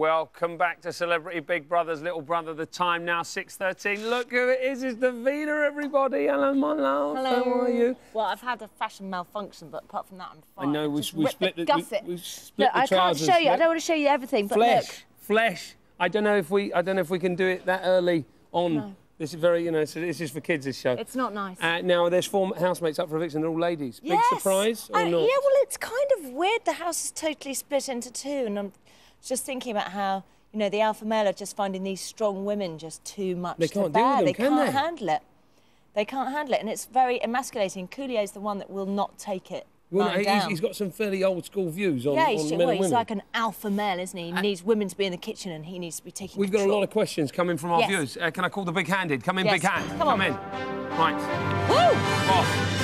Welcome back to Celebrity Big Brother's Little Brother. The time now 6:13. Look who it is! It's Davina, everybody. Hello, my love. Hello. How are you? Well, I've had a fashion malfunction, but apart from that, I'm fine. I know we, we split the the, we, we split Look, the I can't show you. I don't want to show you everything, but flesh, look. flesh. I don't know if we. I don't know if we can do it that early on. No. This is very, you know. So this is for kids. This show. It's not nice. Uh, now there's four housemates up for eviction. They're all ladies. Yes. Big surprise or Uh, not? Yeah, well, it's kind of weird. The house is totally split into two, and I'm just thinking about how you know the alpha male are just finding these strong women just too much They to can't deal bear. with them, they can can't they? handle it. They can't handle it, and it's very emasculating. Coolio's the one that will not take it. Well, no, he's, he's got some fairly old school views on, yeah, on he's, men well, and he's women. Uh, like an alpha male, isn't he? He needs women to be in the kitchen, and he needs to be taking. We've got a lot of questions coming from our Yes. viewers. Uh, can I call the big-handed? Come in, Yes. big hand. Come on. in. Right. Woo! Off.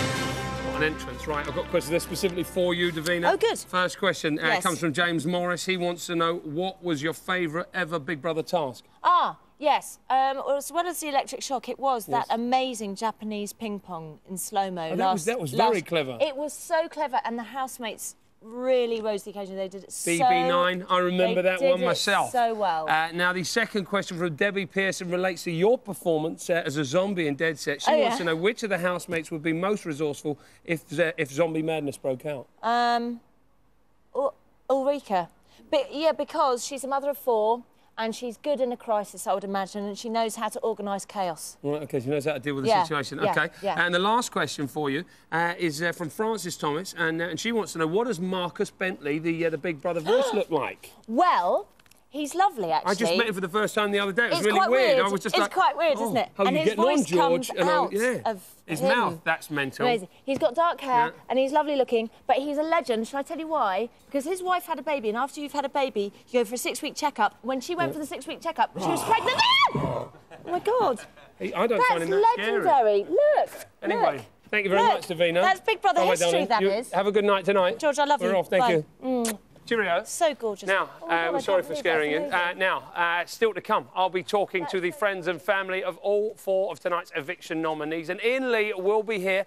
An entrance. Right, I've got questions there specifically for you, Davina. Oh, good. First question uh, Yes. comes from James Morris. He wants to know what was your favourite ever Big Brother task? Ah, yes. Um, as well as the electric shock, it was Yes. that amazing Japanese ping pong in slow mo. Oh, that was- that was very clever. It was so clever, and the housemates really rose to the occasion. They did it so. BB9, I remember that one myself. So well. Uh, now, the second question from Debbie Pearson relates to your performance uh, as a zombie in Dead Set. She Oh, wants yeah? to know which of the housemates would be most resourceful if, uh, if zombie madness broke out. um, Ul- Ulrika, but yeah, because she's a mother of four. And she's good in a crisis, I would imagine, and she knows how to organise chaos. Right, OK, she knows how to deal with the Yeah, situation. yeah, OK. yeah. And the last question for you uh, is uh, from Frances Thomas, and, uh, and she wants to know what does Marcus Bentley, the, uh, the Big Brother voice, look like? Well, he's lovely, actually. I just met him for the first time the other day. It was It's really weird. weird. I was just It's like, quite weird, oh, isn't it? How And you his getting on, voice George? comes and out yeah. of His him. mouth, that's mental. Amazing. He's got dark hair Yeah. and he's lovely looking, but he's a legend. Shall I tell you why? Because his wife had a baby, and after you've had a baby, you go for a six-week checkup. When she went for the six-week checkup, she was pregnant. oh my God! He- I don't That's find him that scary. legendary. Look. Anyway, look. thank you very Look. much, Davina. That's Big Brother Bye-bye, history, that You is. Have a good night tonight. George, I love We're you. off. Thank Bye. you. Mm. Cheerio. So gorgeous. Now, Oh uh, I'm sorry for scaring you. Uh, now, uh, still to come, I'll be talking to the friends and family of all four of tonight's eviction nominees, and Ian Lee will be here